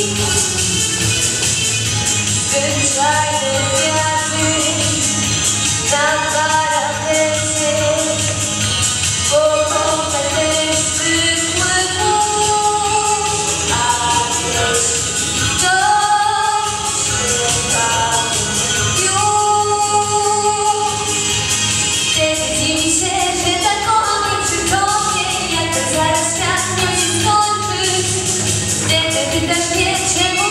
Did you try to Ty też nie